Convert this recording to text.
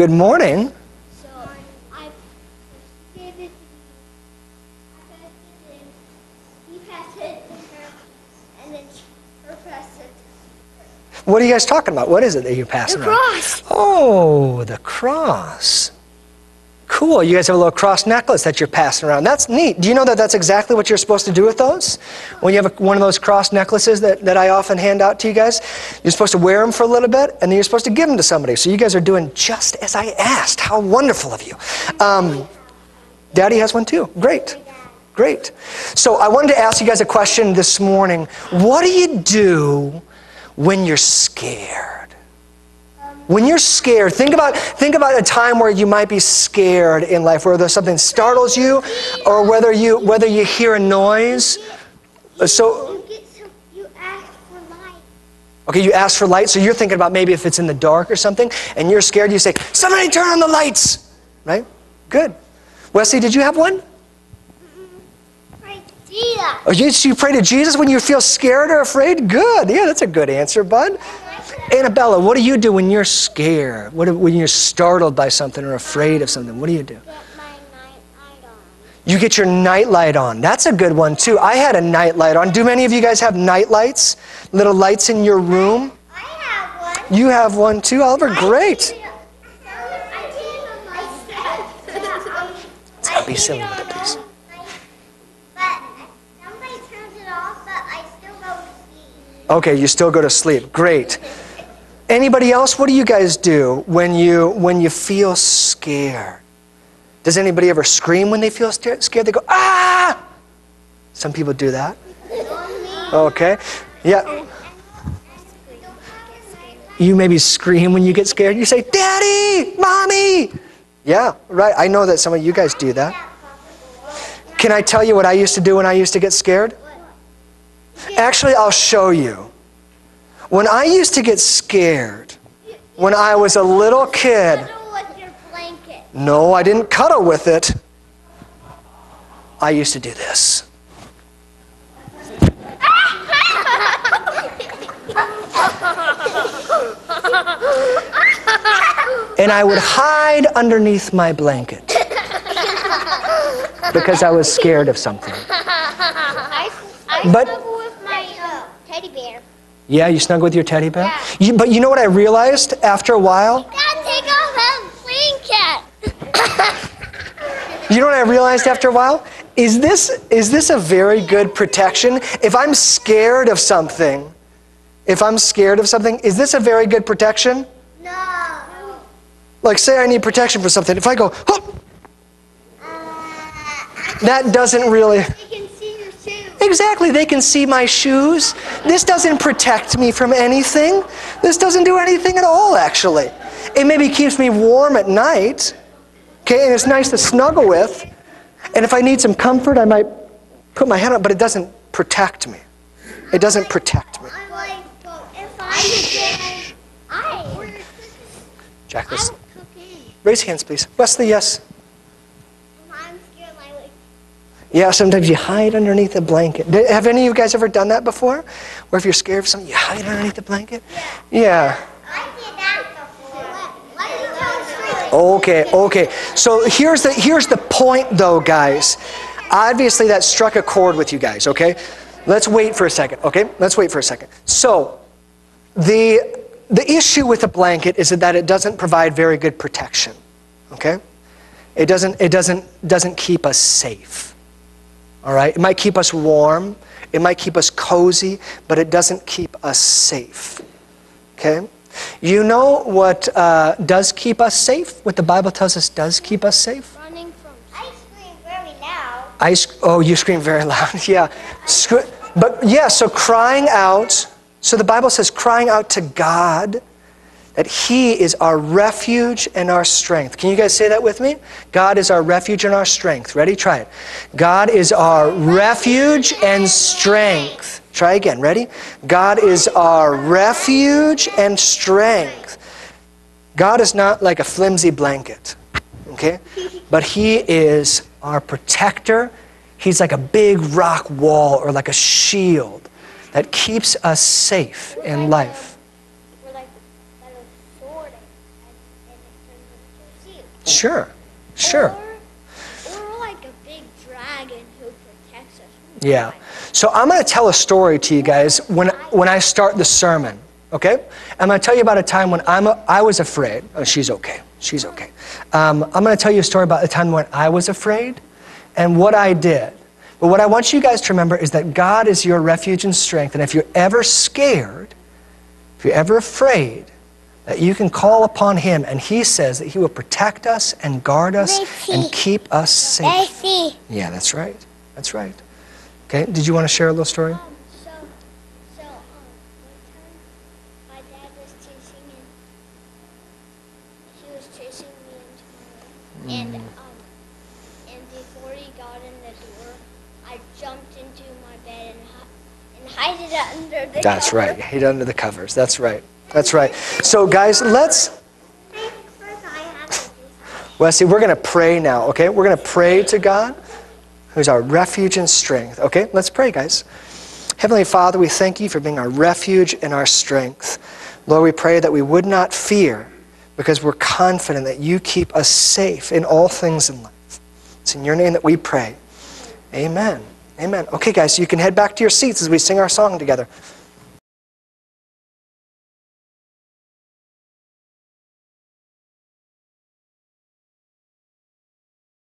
Good morning. So I gave it to I passed it in. He passed it to her, and then she, her passed it What are you guys talking about? What is it that you're passing The around? Oh, the cross. Cool. You guys have a little cross necklace that you're passing around. That's neat. Do you know that that's exactly what you're supposed to do with those? When you have a, one of those cross necklaces that, that I often hand out to you guys, you're supposed to wear them for a little bit and then you're supposed to give them to somebody. So you guys are doing just as I asked. How wonderful of you. Um, Daddy has one too. Great. Great. So I wanted to ask you guys a question this morning. What do you do when you're scared? When you're scared, think about, think about a time where you might be scared in life, whether something startles you or whether you, whether you hear a noise. Uh, So, You get some. You ask for light. okay, you ask for light, so you're thinking about maybe if it's in the dark or something, and you're scared, you say, Somebody turn on the lights! Right? Good. Wesley, did you have one? Right, Jesus. Oh, you, so you pray to Jesus when you feel scared or afraid? Good. Yeah, that's a good answer, bud. Annabella, what do you do when you're scared? What, when you're startled by something or afraid of something? What do you do? Get my night light on. You get your night light on. That's a good one, too. I had a night light on. Do many of you guys have night lights? Little lights in your room? I have one. You have one, too, Oliver? Great. I'll be silly with it, please. But somebody turns it off, but I still go to sleep. Okay, you still go to sleep. Great. Anybody else? What do you guys do when you when you feel scared? Does anybody ever scream when they feel scared? They go ah. Some people do that. Okay. Yeah. You maybe scream when you get scared. You say, "Daddy, mommy." Yeah, right. I know that some of you guys do that. Can I tell you what I used to do when I used to get scared? Actually, I'll show you. When I used to get scared, when I was a little kid, Cuddle with your blanket. no, I didn't cuddle with it. I used to do this. And I would hide underneath my blanket because I was scared of something. But- snuggle with my uh, teddy bear. Yeah, you snuggle with your teddy bear? Yeah. You, but you know what I realized after a while? Dad, take off that blanket. You know what I realized after a while? Is this, is this a very good protection? If I'm scared of something, if I'm scared of something, is this a very good protection? No. Like, say I need protection for something. If I go, "Hup," uh, that doesn't really. Exactly, they can see my shoes. This doesn't protect me from anything. This doesn't do anything at all, actually. It maybe keeps me warm at night, okay, and it's nice to snuggle with. And if I need some comfort, I might put my head on, but it doesn't protect me. It doesn't protect me. I'm like, well, if I get I, Jack, I let's would cook in. raise your hands, please. Wesley, yes. If I'm scared, I like, Yeah, sometimes you hide underneath a blanket. Have any of you guys ever done that before? Where if you're scared of something, you hide underneath the blanket? Yeah. I did that before. Let me tell the story. Okay, okay. So here's the here's the point though, guys. Obviously that struck a chord with you guys, okay? Let's wait for a second, okay? Let's wait for a second. So the the issue with a blanket is that it doesn't provide very good protection. Okay? It doesn't it doesn't doesn't keep us safe. All right? It might keep us warm, it might keep us cozy, but it doesn't keep us safe. Okay? You know what uh, does keep us safe? What the Bible tells us does keep us safe? Running from I scream very loud. I sc- oh, you scream very loud. yeah. But yeah, so crying out. So the Bible says crying out to God that He is our refuge and our strength. Can you guys say that with me? God is our refuge and our strength. Ready? Try it. God is our refuge and strength. Try again. Ready? God is our refuge and strength. God is not like a flimsy blanket, okay? But He is our protector. He's like a big rock wall or like a shield that keeps us safe in life. We're like a sword and, and Sure. Sure. Or, or like a big dragon who protects us. Yeah. So I'm going to tell a story to you guys when, when I start the sermon, okay? I'm going to tell you about a time when I'm a, I was afraid. Oh, she's okay. She's okay. Um, I'm going to tell you a story about the time when I was afraid and what I did. But what I want you guys to remember is that God is your refuge and strength. And if you're ever scared, if you're ever afraid, that you can call upon Him, and He says that He will protect us and guard us and keep us safe. Yeah, that's right. That's right. Okay, did you want to share a little story? Um, so, so, um, one time my dad was chasing me. He was chasing me into my room. And, um, and before he got in the door, I jumped into my bed and, hi- and hid it under the That's right. Hid under the covers. That's right. That's right. So, guys, let's. Wesley, we're going to pray now, okay? We're going to pray to God, who's our refuge and strength, okay? Let's pray, guys. Heavenly Father, we thank you for being our refuge and our strength. Lord, we pray that we would not fear because we're confident that you keep us safe in all things in life. It's in your name that we pray. Amen. Amen. Okay, guys, you can head back to your seats as we sing our song together.